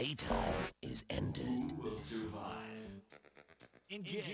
playtime is ended. Who will survive? Engage.